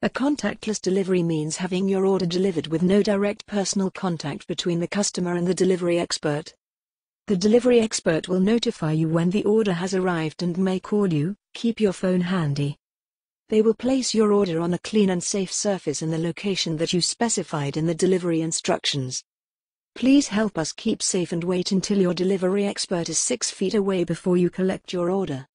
A contactless delivery means having your order delivered with no direct personal contact between the customer and the delivery expert. The delivery expert will notify you when the order has arrived and may call you, keep your phone handy. They will place your order on a clean and safe surface in the location that you specified in the delivery instructions. Please help us keep safe and wait until your delivery expert is 6 feet away before you collect your order.